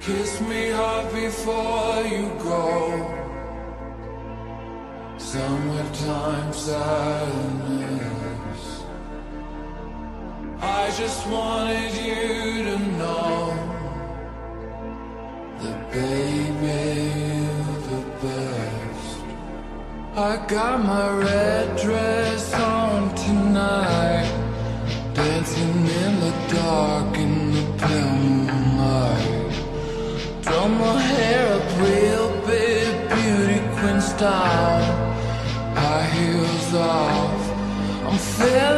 Kiss me hard before you go. Summertime sadness. I just wanted you to know that, baby, you're the best. I got my red dress on tonight, dancing in the dark Throw my hair up real big, beauty queen style. High heels off, I'm feeling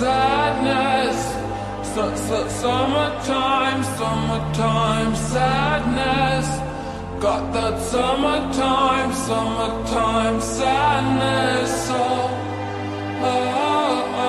sadness. So, so, summertime, summertime sadness. Got that summertime, summertime sadness. oh. oh, oh.